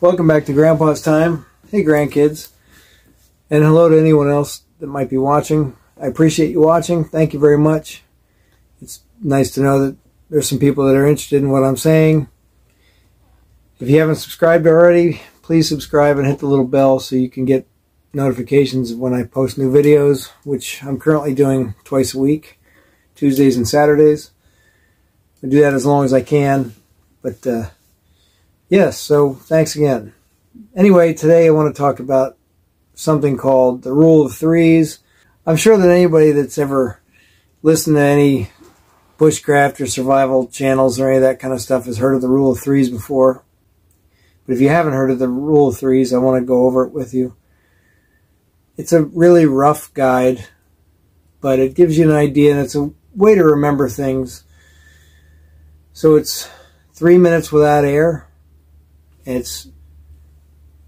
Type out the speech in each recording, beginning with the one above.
Welcome back to Grandpa's Time. Hey, grandkids. And hello to anyone else that might be watching. I appreciate you watching. Thank you very much. It's nice to know that there's some people that are interested in what I'm saying. If you haven't subscribed already, please subscribe and hit the little bell so you can get notifications when I post new videos, which I'm currently doing twice a week, Tuesdays and Saturdays. I do that as long as I can. But, uh, Yes, so thanks again. Anyway, today I want to talk about something called the rule of threes. I'm sure that anybody that's ever listened to any bushcraft or survival channels or any of that kind of stuff has heard of the rule of threes before. But if you haven't heard of the rule of threes, I want to go over it with you. It's a really rough guide, but it gives you an idea and it's a way to remember things. So it's three minutes without air it's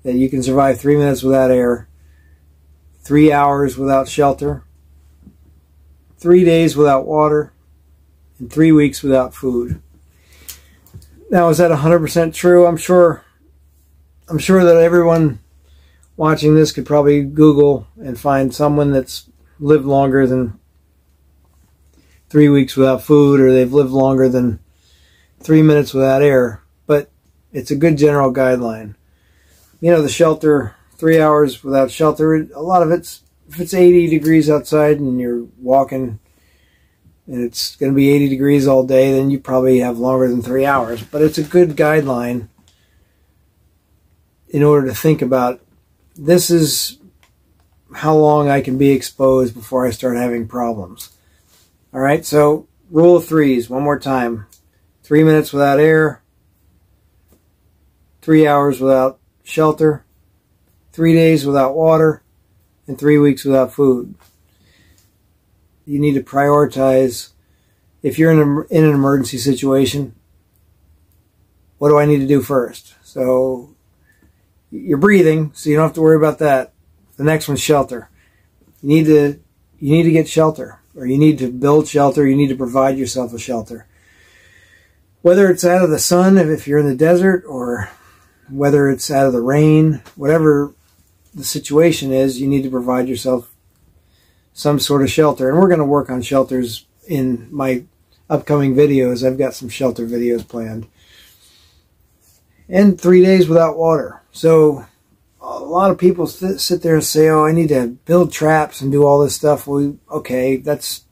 that you can survive three minutes without air, three hours without shelter, three days without water, and three weeks without food. Now, is that 100% true? I'm sure. I'm sure that everyone watching this could probably Google and find someone that's lived longer than three weeks without food, or they've lived longer than three minutes without air it's a good general guideline. You know, the shelter, three hours without shelter, a lot of it's, if it's 80 degrees outside and you're walking and it's going to be 80 degrees all day, then you probably have longer than three hours. But it's a good guideline in order to think about this is how long I can be exposed before I start having problems. All right, so rule of threes, one more time. Three minutes without air, three hours without shelter, three days without water, and three weeks without food. You need to prioritize. If you're in, a, in an emergency situation, what do I need to do first? So you're breathing, so you don't have to worry about that. The next one's shelter. You need to you need to get shelter, or you need to build shelter. You need to provide yourself a shelter. Whether it's out of the sun, if you're in the desert, or whether it's out of the rain, whatever the situation is, you need to provide yourself some sort of shelter. And we're going to work on shelters in my upcoming videos. I've got some shelter videos planned. And three days without water. So a lot of people sit there and say, "Oh, I need to build traps and do all this stuff." Well, okay, that's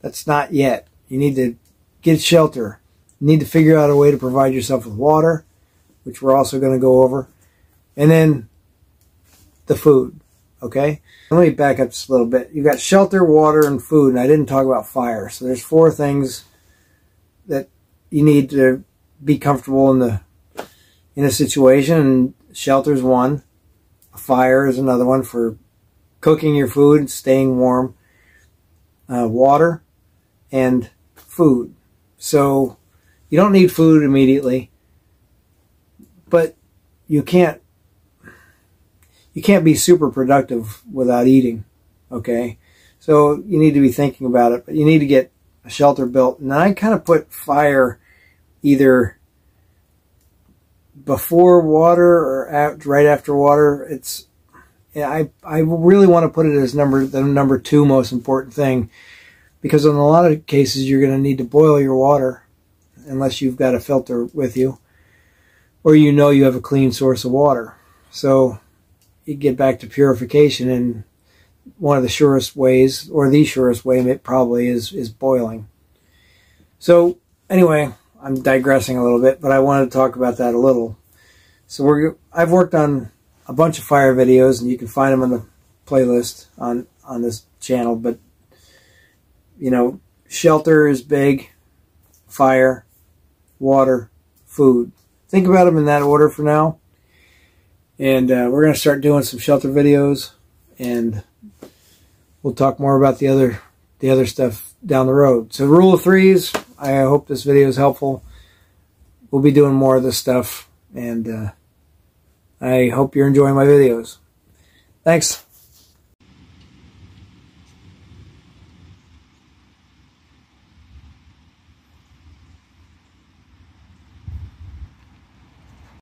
that's not yet. You need to get shelter. You need to figure out a way to provide yourself with water which we're also going to go over. And then the food, okay? Let me back up just a little bit. You've got shelter, water, and food, and I didn't talk about fire. So there's four things that you need to be comfortable in the in a situation. And shelter is one. A fire is another one for cooking your food, staying warm. Uh, water and food. So you don't need food immediately but you can't you can't be super productive without eating. Okay, so you need to be thinking about it, but you need to get a shelter built. And I kind of put fire either before water or at, right after water. It's I I really want to put it as number the number two most important thing because in a lot of cases you're going to need to boil your water unless you've got a filter with you or you know you have a clean source of water. So you get back to purification and one of the surest ways, or the surest way it probably is, is boiling. So anyway, I'm digressing a little bit, but I wanted to talk about that a little. So we're, I've worked on a bunch of fire videos and you can find them on the playlist on, on this channel, but you know, shelter is big, fire, water, food think about them in that order for now. And uh, we're going to start doing some shelter videos, and we'll talk more about the other the other stuff down the road. So rule of threes. I hope this video is helpful. We'll be doing more of this stuff, and uh, I hope you're enjoying my videos. Thanks.